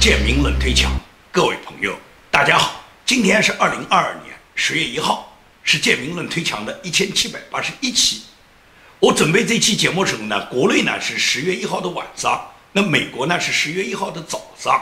建明论推墙，各位朋友，大家好，今天是二零二二年十月一号，是建明论推墙的一千七百八十一期。我准备这期节目的时候呢，国内呢是十月一号的晚上，那美国呢是十月一号的早上，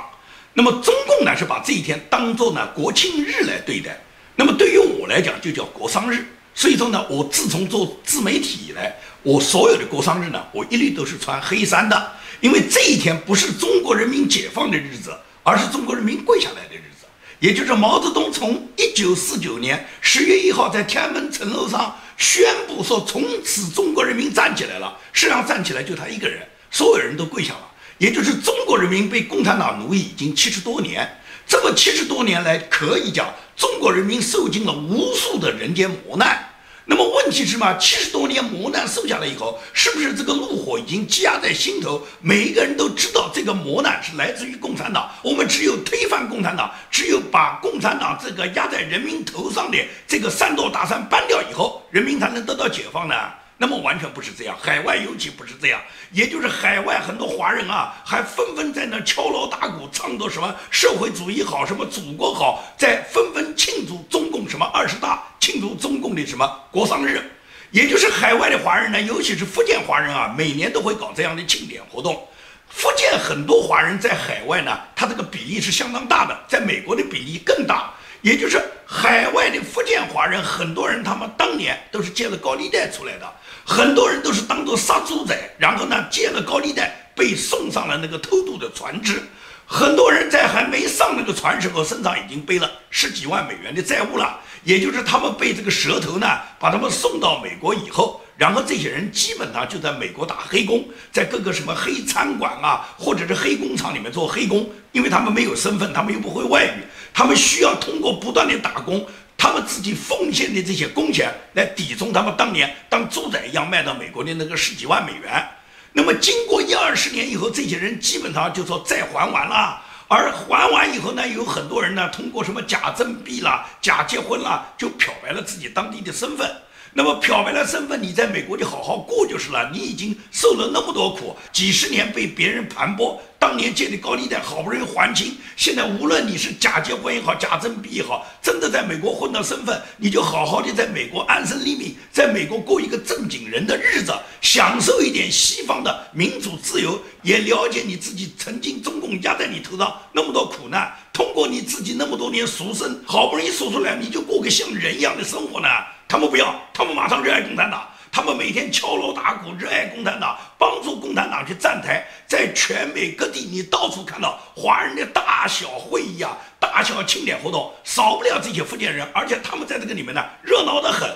那么中共呢是把这一天当做呢国庆日来对待，那么对于我来讲就叫国丧日。所以说呢，我自从做自媒体以来，我所有的国丧日呢，我一律都是穿黑衫的，因为这一天不是中国人民解放的日子，而是中国人民跪下来的日子，也就是毛泽东从一九四九年十月一号在天安门城楼上宣布说，从此中国人民站起来了。实际上站起来就他一个人，所有人都跪下了，也就是中国人民被共产党奴役已经七十多年。这么七十多年来，可以讲中国人民受尽了无数的人间磨难。那么问题是嘛？七十多年磨难受下来以后，是不是这个怒火已经积压在心头？每一个人都知道这个磨难是来自于共产党。我们只有推翻共产党，只有把共产党这个压在人民头上的这个三座大山搬掉以后，人民才能得到解放呢？那么完全不是这样，海外尤其不是这样，也就是海外很多华人啊，还纷纷在那敲锣打鼓，唱着什么社会主义好，什么祖国好，在纷纷庆祝中共什么二十大，庆祝中共的什么国丧日，也就是海外的华人呢，尤其是福建华人啊，每年都会搞这样的庆典活动。福建很多华人在海外呢，他这个比例是相当大的，在美国的比例更大。也就是海外的福建华人，很多人他们当年都是借了高利贷出来的，很多人都是当做杀猪仔，然后呢借了高利贷被送上了那个偷渡的船只，很多人在还没上那个船时候，身上已经背了十几万美元的债务了。也就是他们被这个蛇头呢，把他们送到美国以后，然后这些人基本上就在美国打黑工，在各个什么黑餐馆啊，或者是黑工厂里面做黑工，因为他们没有身份，他们又不会外语。他们需要通过不断的打工，他们自己奉献的这些工钱来抵充他们当年当猪仔一样卖到美国的那个十几万美元。那么经过一二十年以后，这些人基本上就说债还完了。而还完以后呢，有很多人呢通过什么假证币啦、假结婚啦，就漂白了自己当地的身份。那么漂白了身份，你在美国就好好过就是了。你已经受了那么多苦，几十年被别人盘剥，当年借的高利贷好不容易还清，现在无论你是假结婚也好，假证币也好，真的在美国混到身份，你就好好的在美国安身立命，在美国过一个正经人的日子，享受一点西方的民主自由，也了解你自己曾经中共压在你头上那么多苦难，通过你自己那么多年赎身，好不容易赎出来，你就过个像人一样的生活呢？他们不要，他们马上热爱共产党，他们每天敲锣打鼓，热爱共产党，帮助共产党去站台，在全美各地，你到处看到华人的大小会议啊，大小庆典活动，少不了这些福建人，而且他们在这个里面呢，热闹得很。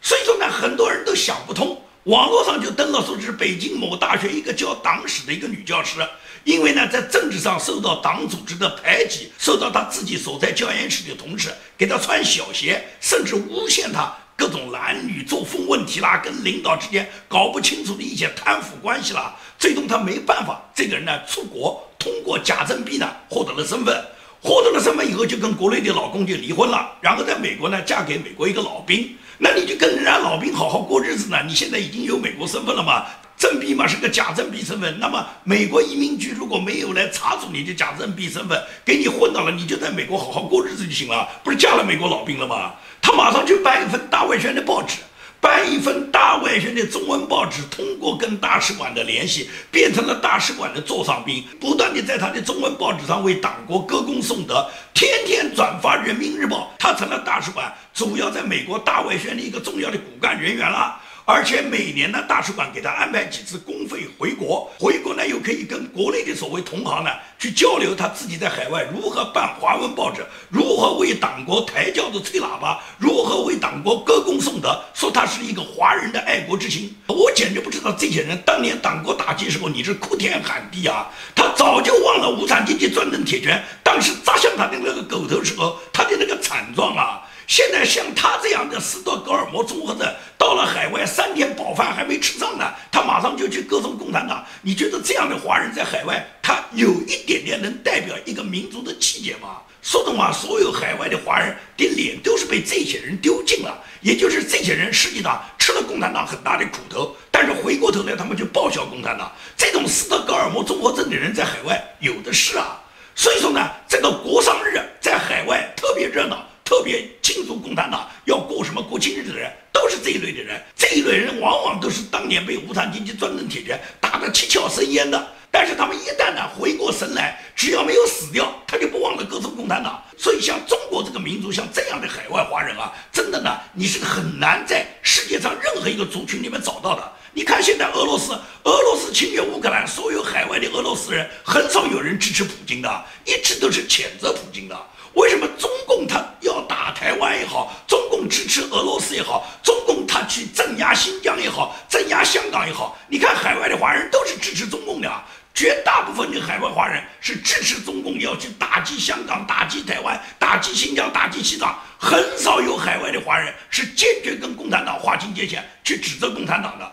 所以说呢，很多人都想不通，网络上就登了说是北京某大学一个教党史的一个女教师，因为呢在政治上受到党组织的排挤，受到他自己所在教研室的同事给他穿小鞋，甚至诬陷他。各种男女作风问题啦，跟领导之间搞不清楚的一些贪腐关系啦，最终他没办法，这个人呢出国，通过假证币呢获得了身份，获得了身份以后就跟国内的老公就离婚了，然后在美国呢嫁给美国一个老兵，那你就跟人家老兵好好过日子呢？你现在已经有美国身份了嘛？真币嘛是个假真币身份，那么美国移民局如果没有来查处你的假证币身份，给你混到了，你就在美国好好过日子就行了，不是嫁了美国老兵了吗？他马上就办一份大外宣的报纸，办一份大外宣的中文报纸，通过跟大使馆的联系，变成了大使馆的座上宾，不断的在他的中文报纸上为党国歌功颂德，天天转发《人民日报》，他成了大使馆主要在美国大外宣的一个重要的骨干人员了。而且每年呢，大使馆给他安排几次公费回国，回国呢又可以跟国内的所谓同行呢去交流他自己在海外如何办华文报纸，如何为党国抬轿子、吹喇叭，如何为党国歌功颂德，说他是一个华人的爱国之心。我简直不知道这些人当年党国打击时候你是哭天喊地啊，他早就忘了无产阶级专政铁拳当时砸向他的那个狗头时候他的那个惨状啊。现在像他这样的斯德哥尔摩综合症，到了海外三天饱饭还没吃上呢，他马上就去歌颂共产党。你觉得这样的华人在海外，他有一点点能代表一个民族的气节吗？说的话，所有海外的华人的脸都是被这些人丢尽了。也就是这些人实际上吃了共产党很大的苦头，但是回过头来他们就报效共产党。这种斯德哥尔摩综合症的人在海外有的是啊。所以说呢，这个国殇日在海外特别热闹，特别庆祝共产党要过什么国庆日的人，都是这一类的人。这一类人往往都是当年被无产阶级专政铁拳打得七窍生烟的。但是他们一旦呢回过神来，只要没有死掉，他就不忘了歌颂共产党。所以像中国这个民族，像这样的海外华人啊，真的呢，你是很难在世界上任何一个族群里面找到的。你看现在俄罗斯，俄罗斯侵略乌克兰，所有海外的俄罗斯人很少有人支持普京的，一直都是谴责普京的。为什么中共他要打台湾也好，中共支持俄罗斯也好，中共他去镇压新疆也好，镇压香港也好，你看海外的华人都是支持中共的啊。绝大部分的海外华人是支持中共要去打击香港、打击台湾、打击新疆、打击西藏，很少有海外的华人是坚决跟共产党划清界限去指责共产党的。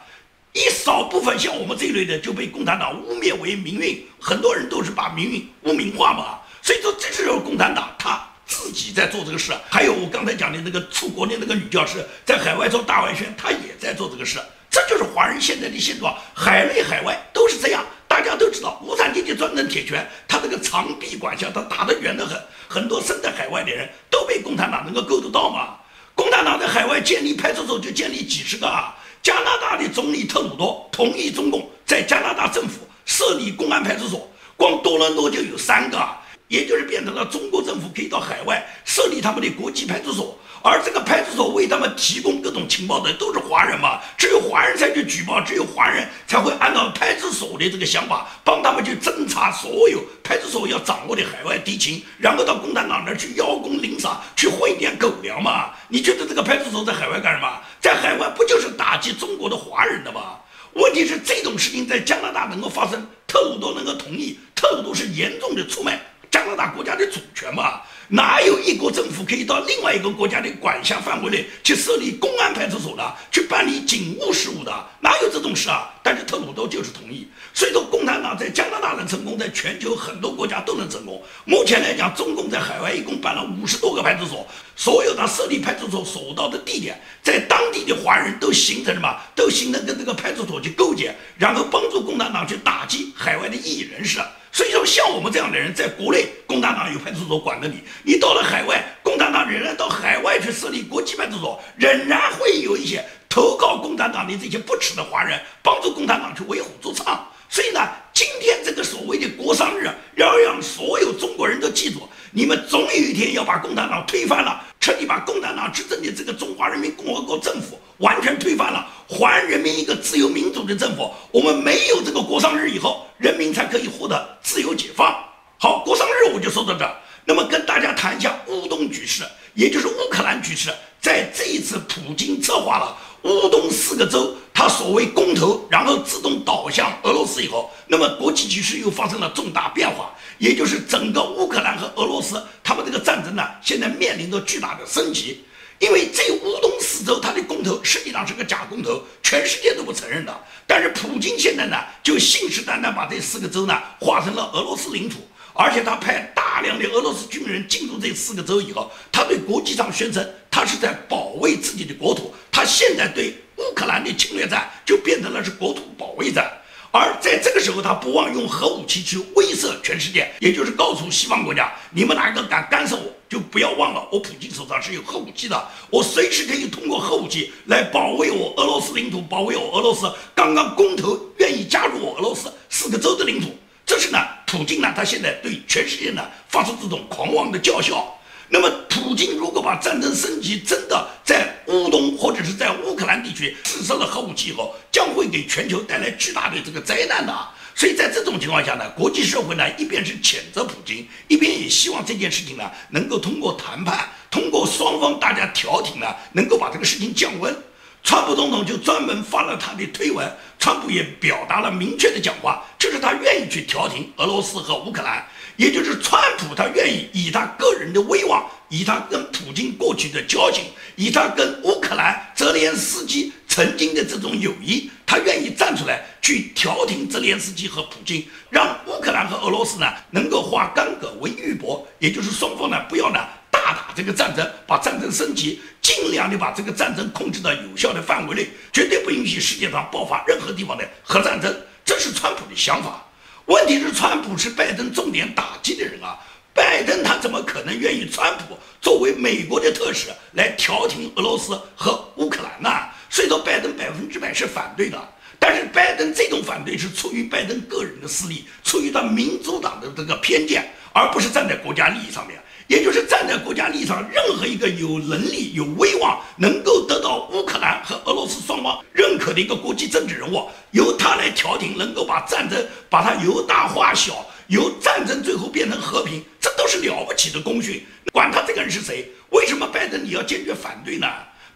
一少部分像我们这一类的就被共产党污蔑为民运，很多人都是把民运污名化嘛。所以说，这是共产党他自己在做这个事。还有我刚才讲的那个出国的那个女教师在海外做大外宣，她也在做这个事。这就是华人现在的现状，海内海外都是这样。大家都知道，无产阶级专政铁拳，他这个长臂管辖，他打得远得很。很多身在海外的人都被共产党能够够得到嘛。共产党在海外建立派出所就建立几十个啊。加拿大的总理特鲁多同意中共在加拿大政府设立公安派出所，光多伦多就有三个，啊也就是变成了中国政府可以到海外设立他们的国际派出所。而这个派出所为他们提供各种情报的都是华人嘛？只有华人才去举报，只有华人才会按照派出所的这个想法帮他们去侦查所有派出所要掌握的海外敌情，然后到共产党那儿去邀功领赏，去混一点狗粮嘛？你觉得这个派出所在海外干什么？在海外不就是打击中国的华人的吗？问题是这种事情在加拿大能够发生，特鲁多能够同意，特鲁多是严重的出卖加拿大国家的主权嘛？哪有一国政府可以到另外一个国家的管辖范围内去设立公安派出所的，去办理警务事务的？哪有这种事啊？但是特鲁多就是同意，所以说共产党在加拿大能成功，在全球很多国家都能成功。目前来讲，中共在海外一共办了五十多个派出所，所有的设立派出所所到的地点，在当地的华人都形成什么？都形成跟这个派出所去勾结，然后帮助共产党去打击海外的异议人士。所以说，像我们这样的人，在国内共产党有派出所管着你，你到了海外，共产党仍然到海外去设立国际派出所，仍然会有一些投靠共产党的这些不耻的华人，帮助共产党去为虎作伥。所以呢，今天这个所谓的国殇日，要让所有中国人都记住，你们总有一天要把共产党推翻了。彻底把共产党执政的这个中华人民共和国政府完全推翻了，还人民一个自由民主的政府。我们没有这个国殇日以后，人民才可以获得自由解放。好，国殇日我就说到这。那么跟大家谈一下乌东局势，也就是乌克兰局势。在这一次，普京策划了乌东四个州，他所谓公投，然后自动倒向俄罗斯以后，那么国际局势又发生了重大变化。也就是整个乌克兰和俄罗斯，他们这个战争呢，现在面临着巨大的升级。因为这乌东四州，它的公投实际上是个假公投，全世界都不承认的。但是普京现在呢，就信誓旦旦把这四个州呢划成了俄罗斯领土，而且他派大量的俄罗斯军人进入这四个州以后，他对国际上宣称他是在保卫自己的国土。他现在对乌克兰的侵略战就变成了是国土保卫战。而在这个时候，他不忘用核武器去威慑全世界，也就是告诉西方国家：你们哪个敢干涉我，就不要忘了，我普京手上是有核武器的，我随时可以通过核武器来保卫我俄罗斯领土，保卫我俄罗斯刚刚公投愿意加入我俄罗斯四个州的领土。这是呢，普京呢，他现在对全世界呢发出这种狂妄的叫嚣。那么，普京如果把战争升级，真的在乌东或者是在乌克兰地区试射了核武器以后，将会给全球带来巨大的这个灾难的。所以在这种情况下呢，国际社会呢一边是谴责普京，一边也希望这件事情呢能够通过谈判，通过双方大家调停呢，能够把这个事情降温。川普总统就专门发了他的推文，川普也表达了明确的讲话，就是他愿意去调停俄罗斯和乌克兰。也就是川普，他愿意以他个人的威望，以他跟普京过去的交情，以他跟乌克兰泽连斯基曾经的这种友谊，他愿意站出来去调停泽连斯基和普京，让乌克兰和俄罗斯呢能够化干戈为玉帛，也就是双方呢不要呢大打这个战争，把战争升级，尽量的把这个战争控制到有效的范围内，绝对不允许世界上爆发任何地方的核战争，这是川普的想法。问题是，川普是拜登重点打击的人啊，拜登他怎么可能愿意川普作为美国的特使来调停俄罗斯和乌克兰呢？所以说，拜登百分之百是反对的。但是，拜登这种反对是出于拜登个人的私利，出于他民主党的这个偏见，而不是站在国家利益上面。也就是站在国家立场，任何一个有能力、有威望，能够得到乌克兰和俄罗斯双方认可的一个国际政治人物，由他来调停，能够把战争把它由大化小，由战争最后变成和平，这都是了不起的功勋。管他这个人是谁，为什么拜登你要坚决反对呢？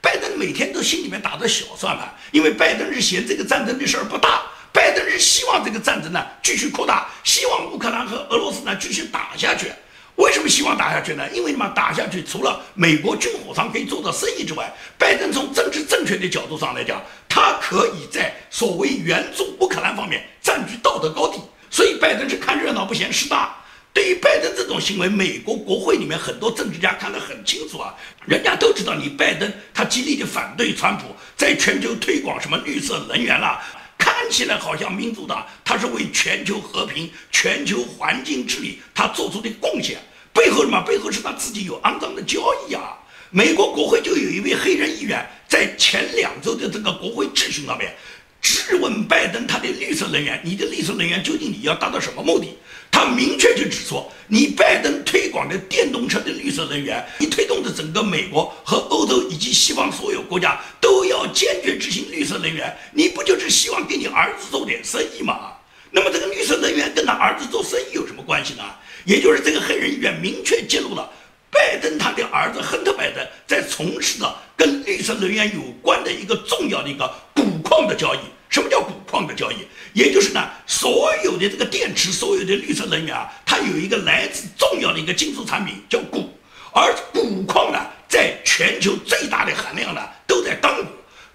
拜登每天都心里面打着小算盘，因为拜登是嫌这个战争的事儿不大，拜登是希望这个战争呢继续扩大，希望乌克兰和俄罗斯呢继续打下去。为什么希望打下去呢？因为什么？打下去除了美国军火商可以做到生意之外，拜登从政治正确的角度上来讲，他可以在所谓援助乌克兰方面占据道德高地。所以拜登是看热闹不嫌事大。对于拜登这种行为，美国国会里面很多政治家看得很清楚啊，人家都知道你拜登他极力的反对川普在全球推广什么绿色能源啦。看起来好像民主党他是为全球和平、全球环境治理他做出的贡献，背后什么？背后是他自己有肮脏的交易啊！美国国会就有一位黑人议员在前两周的这个国会质询上面质问拜登他的绿色能源，你的绿色能源究竟你要达到什么目的？他明确就指出，你拜登推广的电动车的绿色能源，你推动的整个美国和欧洲以及西方所有国家都要坚决执行绿色能源，你不就是希望给你儿子做点生意吗？那么这个绿色能源跟他儿子做生意有什么关系呢？也就是这个黑人议员明确揭露了拜登他的儿子亨特拜登在从事的跟绿色能源有关的一个重要的一个钴矿的交易。什么叫钴矿的交易？也就是呢，所有的这个电池，所有的绿色能源啊，它有一个来自重要的一个金属产品叫钴，而钴矿呢，在全球最大的含量呢，都在刚果。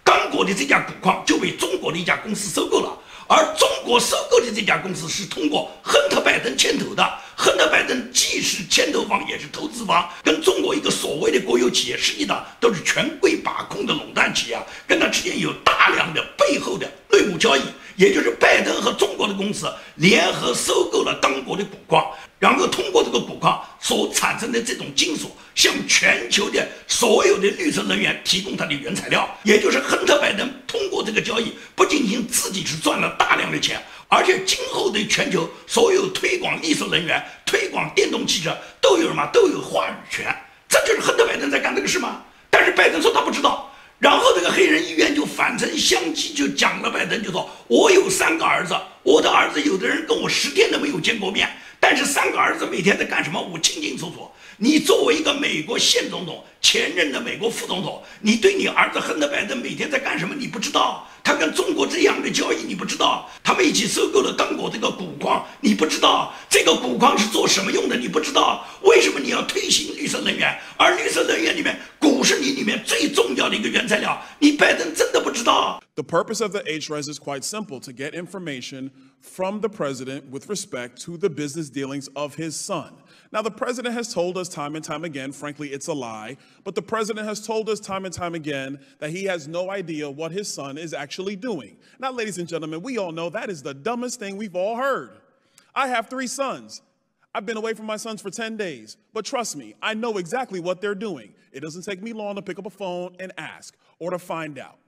刚果的这家钴矿就被中国的一家公司收购了。而中国收购的这家公司是通过亨特拜登牵头的，亨特拜登既是牵头方也是投资方，跟中国一个所谓的国有企业，实际上都是权贵把控的垄断企业，跟他之间有大量的背后的内幕交易，也就是拜登和中国的公司联合收购了当国的钴矿。然后通过这个钴矿所产生的这种金属，向全球的所有的绿色能源提供它的原材料，也就是亨特拜登通过这个交易，不仅仅自己是赚了大量的钱，而且今后的全球所有推广绿色能源、推广电动汽车都有什么都有话语权。这就是亨特拜登在干这个事吗？但是拜登说他不知道，然后这个黑人议员就反唇相讥，就讲了拜登就说：“我有三个儿子，我的儿子有的人跟我十天都没有见过面。”但是三个儿子每天在干什么？我清清楚楚。你作为一个美国现总统、前任的美国副总统，你对你儿子亨特拜登每天在干什么？你不知道？他跟中国这样的交易，你不知道？他们一起收购了刚果这个钴矿，你不知道？这个钴矿是做什么用的？你不知道？为什么你要推行绿色能源？而绿色能源里面，钴是你里面最重要的一个原材料，你拜登真的不知道？The purpose of the HRES is quite simple: to get information. from the president with respect to the business dealings of his son. Now, the president has told us time and time again, frankly, it's a lie, but the president has told us time and time again that he has no idea what his son is actually doing. Now, ladies and gentlemen, we all know that is the dumbest thing we've all heard. I have three sons. I've been away from my sons for 10 days, but trust me, I know exactly what they're doing. It doesn't take me long to pick up a phone and ask or to find out.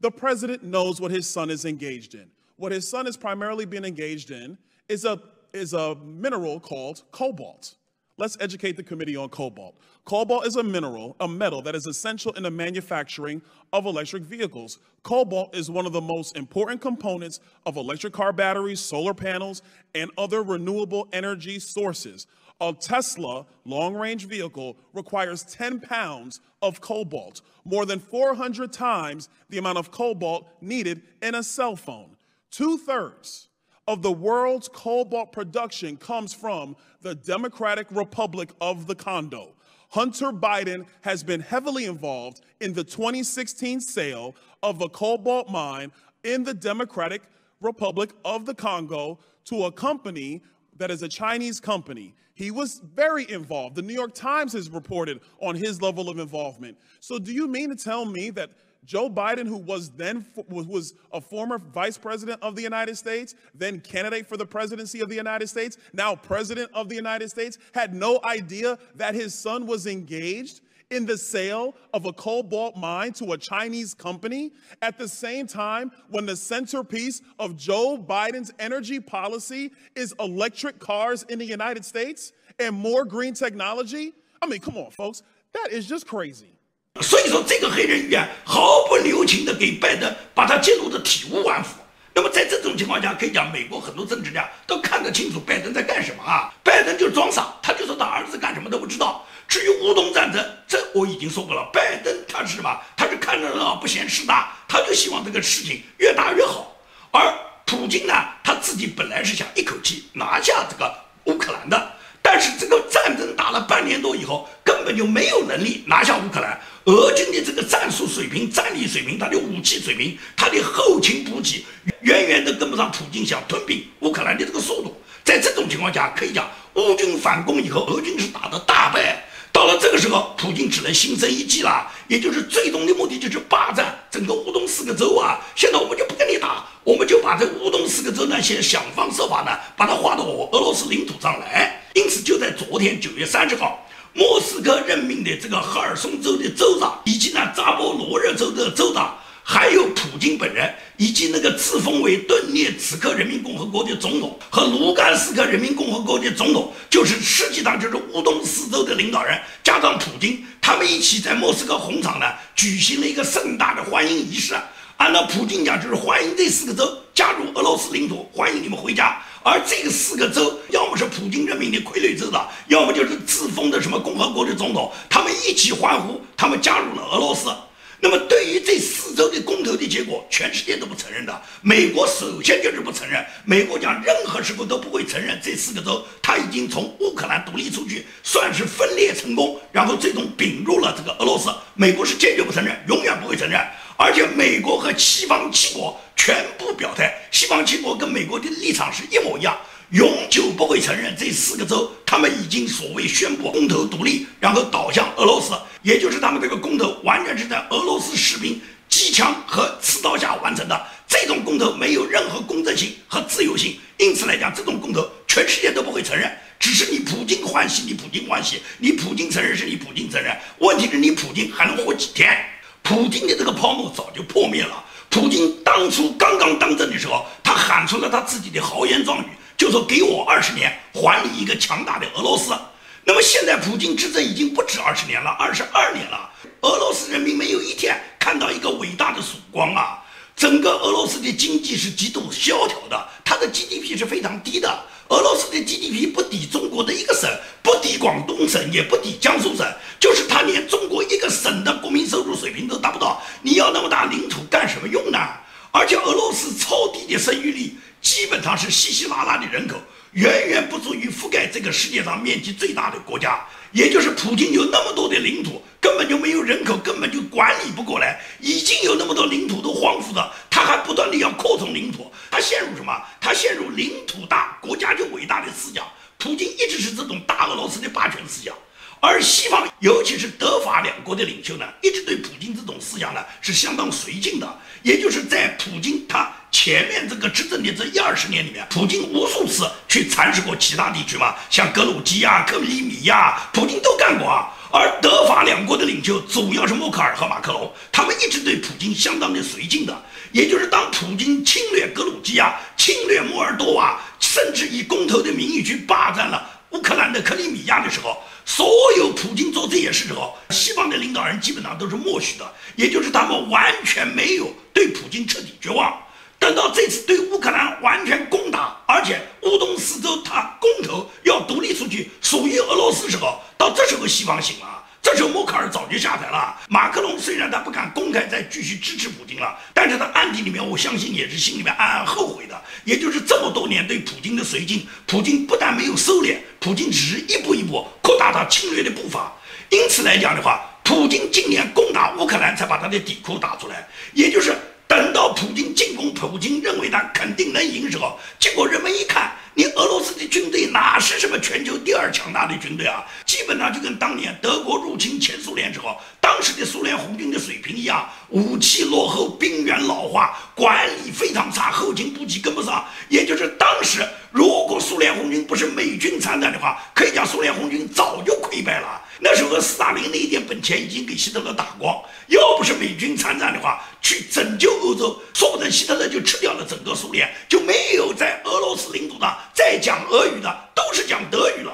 The president knows what his son is engaged in. What his son is primarily being engaged in is a, is a mineral called cobalt. Let's educate the committee on cobalt. Cobalt is a mineral, a metal that is essential in the manufacturing of electric vehicles. Cobalt is one of the most important components of electric car batteries, solar panels, and other renewable energy sources. A Tesla long range vehicle requires 10 pounds of cobalt, more than 400 times the amount of cobalt needed in a cell phone. Two thirds of the world's cobalt production comes from the Democratic Republic of the Congo. Hunter Biden has been heavily involved in the 2016 sale of a cobalt mine in the Democratic Republic of the Congo to a company that is a Chinese company. He was very involved. The New York Times has reported on his level of involvement. So, do you mean to tell me that Joe Biden, who was then was a former vice president of the United States, then candidate for the presidency of the United States, now president of the United States, had no idea that his son was engaged in the sale of a cobalt mine to a Chinese company at the same time when the centerpiece of Joe Biden's energy policy is electric cars in the United States and more green technology? I mean, come on, folks. That is just crazy. 所以说，这个黑人议员毫不留情的给拜登把他揭露的体无完肤。那么在这种情况下，可以讲美国很多政治家都看得清楚拜登在干什么啊？拜登就装傻，他就说他儿子干什么都不知道。至于乌东战争，这我已经说过了。拜登他是什么？他是看热闹不嫌事大，他就希望这个事情越大越好。而普京呢，他自己本来是想一口气拿下这个乌克兰的，但是这个战争打了半年多以后，根本就没有能力拿下乌克兰。俄军的这个战术水平、战力水平、他的武器水平、他的后勤补给，远远都跟不上普京想吞并乌克兰的这个速度。在这种情况下，可以讲乌军反攻以后，俄军是打的大败。到了这个时候，普京只能心生一计了，也就是最终的目的就是霸占整个乌东四个州啊！现在我们就不跟你打，我们就把这乌东四个州呢，先想方设法呢，把它划到我俄罗斯领土上来。因此，就在昨天九月三十号，莫斯科任命的这个赫尔松州的州长，以及呢扎波罗热州的州长。还有普京本人，以及那个自封为顿涅茨克人民共和国的总统和卢甘斯克人民共和国的总统，就是实际上就是乌东四州的领导人，加上普京，他们一起在莫斯科红场呢举行了一个盛大的欢迎仪式。按照普京讲，就是欢迎这四个州加入俄罗斯领土，欢迎你们回家。而这个四个州，要么是普京任命的傀儡州的，要么就是自封的什么共和国的总统，他们一起欢呼，他们加入了俄罗斯。那么，对于这四周的公投的结果，全世界都不承认的。美国首先就是不承认，美国讲任何时候都不会承认这四个州，他已经从乌克兰独立出去，算是分裂成功，然后最终并入了这个俄罗斯。美国是坚决不承认，永远不会承认。而且，美国和西方七国全部表态，西方七国跟美国的立场是一模一样。永久不会承认这四个州，他们已经所谓宣布公投独立，然后倒向俄罗斯，也就是他们这个公投完全是在俄罗斯士兵机枪和刺刀下完成的。这种公投没有任何公正性和自由性，因此来讲，这种公投全世界都不会承认。只是你普京欢喜，你普京欢喜，你普京承认是你普京承认。问题是你普京还能活几天？普京的这个泡沫早就破灭了。普京当初刚刚当政的时候，他喊出了他自己的豪言壮语。就说给我二十年，还你一个强大的俄罗斯。那么现在普京执政已经不止二十年了，二十二年了。俄罗斯人民没有一天看到一个伟大的曙光啊！整个俄罗斯的经济是极度萧条的，它的 GDP 是非常低的。俄罗斯的 GDP 不抵中国的一个省，不抵广东省，也不抵江苏省，就是它连中国一个省的国民收入水平都达不到。你要那么大领土干什么用呢？而且俄罗斯超低的生育率。基本上是稀稀拉拉的人口，远远不足以覆盖这个世界上面积最大的国家。也就是普京有那么多的领土，根本就没有人口，根本就管理不过来。已经有那么多领土都荒芜了，他还不断的要扩充领土，他陷入什么？他陷入领土大国家就伟大的思想。普京一直是这种大俄罗斯的霸权思想。而西方，尤其是德法两国的领袖呢，一直对普京这种思想呢是相当绥靖的。也就是在普京他前面这个执政的这一二十年里面，普京无数次去蚕食过其他地区嘛，像格鲁吉亚、克里米亚，普京都干过啊。而德法两国的领袖，主要是默克尔和马克龙，他们一直对普京相当的绥靖的。也就是当普京侵略格鲁吉亚、侵略摩尔多瓦，甚至以公投的名义去霸占了乌克兰的克里米亚的时候。所有普京做这些事之后，西方的领导人基本上都是默许的，也就是他们完全没有对普京彻底绝望。等到这次对乌克兰完全攻打，而且乌东四州他公投要独立出去，属于俄罗斯时候，到这时候西方醒了。这时候默克尔早就下台了。马克龙虽然他不敢公开再继续支持普京了，但是他暗地里面，我相信也是心里面暗暗后悔的。也就是这么多年对普京的绥靖，普京不但没有收敛，普京只是一步一步扩大他侵略的步伐。因此来讲的话，普京今年攻打乌克兰才把他的底裤打出来，也就是等到普京进攻，普京认为他肯定能赢时候，结果人们一看。你俄罗斯的军队哪是什么全球第二强大的军队啊？基本上就跟当年德国入侵前苏联时候，当当时的苏联红军的水平一样，武器落后，兵员老化，管理非常差，后勤补给跟不上。也就是当时，如果苏联红军不是美军参战的话，可以讲苏联红军早就溃败了。那时候斯大林那一点本钱已经给希特勒打光，要不是美军参战的话，去拯救欧洲，说不定希特勒就吃掉了整个苏联，就没有在俄罗斯领土上再讲俄语的，都是讲德语了。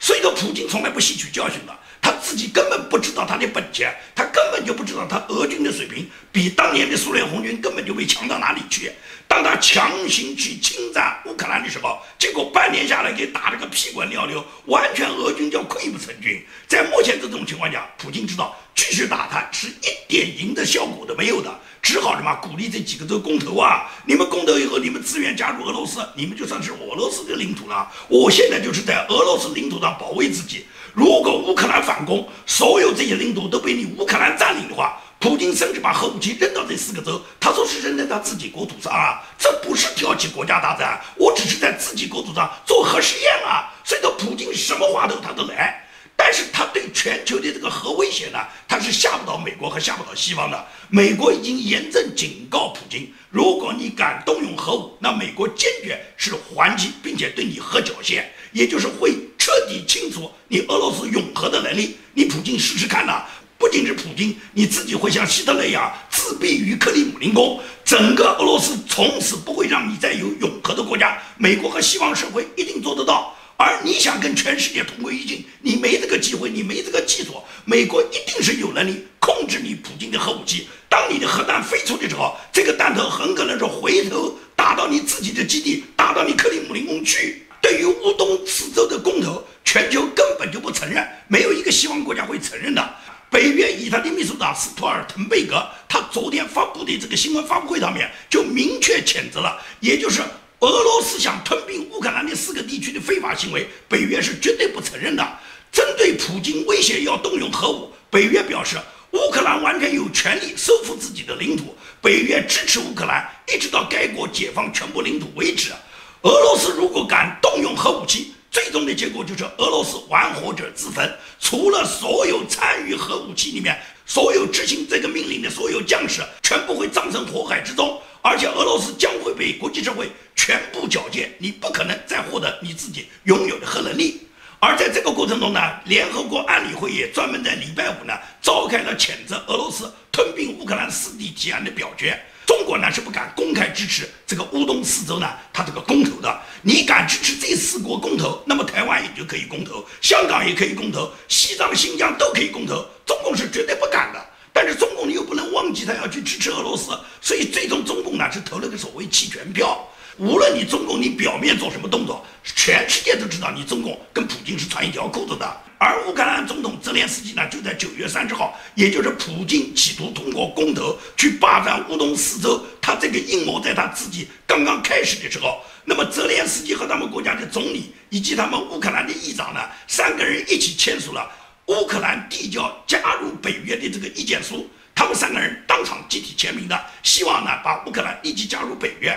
所以说，普京从来不吸取教训的。他自己根本不知道他的本钱，他根本就不知道他俄军的水平比当年的苏联红军根本就没强到哪里去。当他强行去侵占乌克兰的时候，结果半年下来给打了个屁滚尿流，完全俄军叫溃不成军。在目前这种情况下，普京知道继续打他是一点赢的效果都没有的，只好什么鼓励这几个州公投啊，你们公投以后，你们自愿加入俄罗斯，你们就算是俄罗斯的领土了。我现在就是在俄罗斯领土上保卫自己。如果乌克兰反攻，所有这些领土都被你乌克兰占领的话。普京甚至把核武器扔到这四个州，他说是扔在他自己国土上啊，这不是挑起国家大战，我只是在自己国土上做核试验啊。所以说，普京什么话头他都来，但是他对全球的这个核威胁呢，他是吓不到美国和吓不到西方的。美国已经严正警告普京，如果你敢动用核武，那美国坚决是还击，并且对你核缴械，也就是会彻底清除你俄罗斯永和的能力。你普京试试看呐。不仅是普京，你自己会像希特勒一样自闭于克里姆林宫，整个俄罗斯从此不会让你再有永和的国家。美国和西方社会一定做得到，而你想跟全世界同归于尽，你没这个机会，你没这个技术。美国一定是有能力控制你普京的核武器。当你的核弹飞出的时候，这个弹头很可能是回头打到你自己的基地，打到你克里姆林宫去。对于乌东四州的公投，全球根本就不承认，没有一个西方国家会承认的。北约以他的秘书长斯托尔滕贝格，他昨天发布的这个新闻发布会上面就明确谴责了，也就是俄罗斯想吞并乌克兰的四个地区的非法行为，北约是绝对不承认的。针对普京威胁要动用核武，北约表示乌克兰完全有权利收复自己的领土，北约支持乌克兰一直到该国解放全部领土为止。俄罗斯如果敢动用核武器，最终的结果就是俄罗斯玩火者自焚，除了所有参与核武器里面所有执行这个命令的所有将士，全部会葬身火海之中，而且俄罗斯将会被国际社会全部剿歼，你不可能再获得你自己拥有的核能力。而在这个过程中呢，联合国安理会也专门在礼拜五呢召开了谴责俄罗斯吞并乌克兰四地提案的表决。中国呢是不敢公开支持这个乌东四州呢，他这个公投的。你敢支持这四国公投，那么台湾也就可以公投，香港也可以公投，西藏、新疆都可以公投。中共是绝对不敢的。但是中共你又不能忘记他要去支持俄罗斯，所以最终中共呢是投了个所谓弃权票。无论你中共你表面做什么动作，全世界都知道你中共跟普京是穿一条裤子的。而乌克兰总统泽连斯基呢，就在九月三十号，也就是普京企图通过公投去霸占乌东四州，他这个阴谋在他自己刚刚开始的时候，那么泽连斯基和他们国家的总理以及他们乌克兰的议长呢，三个人一起签署了乌克兰递交加入北约的这个意见书，他们三个人当场集体签名的，希望呢把乌克兰立即加入北约。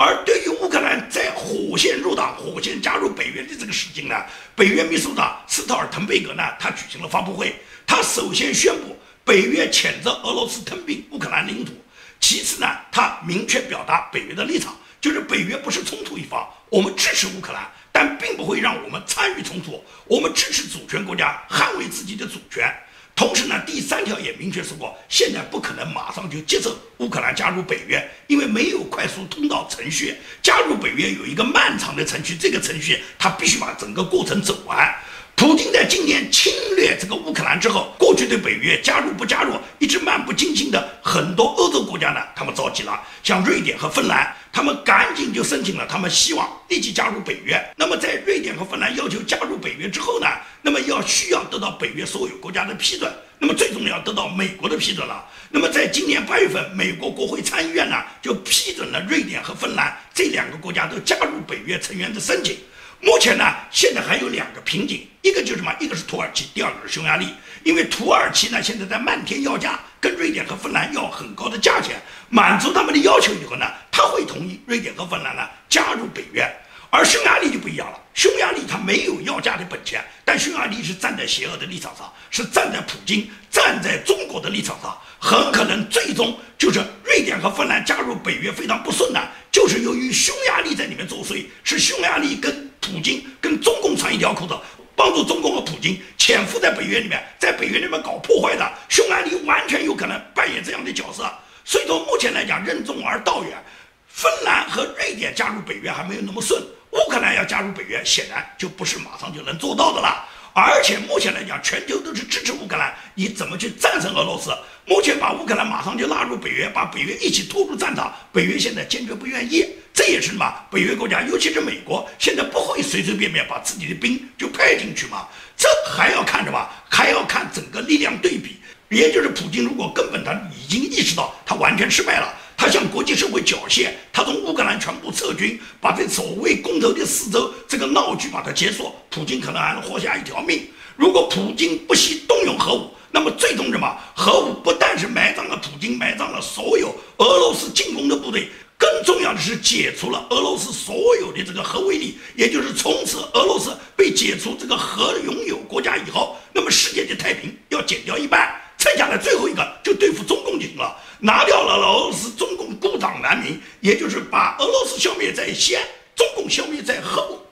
而对于乌克兰在火线入党、火线加入北约的这个事情呢，北约秘书长斯特尔滕贝格呢，他举行了发布会。他首先宣布北约谴责俄罗斯吞并乌克兰领土，其次呢，他明确表达北约的立场，就是北约不是冲突一方，我们支持乌克兰，但并不会让我们参与冲突，我们支持主权国家捍卫自己的主权。同时呢，第三条也明确说过，现在不可能马上就接受乌克兰加入北约，因为没有快速通道程序。加入北约有一个漫长的程序，这个程序他必须把整个过程走完。普京在今年侵略这个乌克兰之后，过去对北约加入不加入一直漫不经心的很多欧洲国家呢，他们着急了，像瑞典和芬兰。他们赶紧就申请了，他们希望立即加入北约。那么，在瑞典和芬兰要求加入北约之后呢，那么要需要得到北约所有国家的批准。那么，最终要得到美国的批准了。那么，在今年八月份，美国国会参议院呢就批准了瑞典和芬兰这两个国家都加入北约成员的申请。目前呢，现在还有两个瓶颈，一个就是什么？一个是土耳其，第二个是匈牙利。因为土耳其呢，现在在漫天要价，跟瑞典和芬兰要很高的价钱，满足他们的要求以后呢，他会同意瑞典和芬兰呢加入北约。而匈牙利就不一样了，匈牙利他没有要价的本钱，但匈牙利是站在邪恶的立场上，是站在普京、站在中国的立场上，很可能最终就是瑞典和芬兰加入北约非常不顺呢，就是由于匈牙利在里面作祟，是匈牙利跟普京、跟中共穿一条裤子，帮助中共和普京潜伏在北约里面，在北约里面搞破坏的，匈牙利完全有可能扮演这样的角色。所以从目前来讲，任重而道远，芬兰和瑞典加入北约还没有那么顺。乌克兰要加入北约，显然就不是马上就能做到的了。而且目前来讲，全球都是支持乌克兰，你怎么去战胜俄罗斯？目前把乌克兰马上就纳入北约，把北约一起拖入战场，北约现在坚决不愿意。这也是什么？北约国家，尤其是美国，现在不会随随便便把自己的兵就派进去嘛？这还要看什么？还要看整个力量对比。也就是普京，如果根本他已经意识到他完全失败了。他向国际社会缴械，他从乌克兰全部撤军，把这所谓公投的四周这个闹剧把它结束，普京可能还能活下一条命。如果普京不惜动用核武，那么最终什么？核武不但是埋葬了普京，埋葬了所有俄罗斯进攻的部队，更重要的是解除了俄罗斯所有的这个核威力，也就是从此俄罗斯被解除这个核拥有国家以后，那么世界的太平要减掉一半，剩下的最后一个就对付中共就行了。拿掉了俄罗斯，中共孤掌难鸣，也就是把俄罗斯消灭在先，中共消灭在后。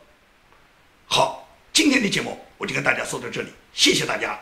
好，今天的节目我就跟大家说到这里，谢谢大家。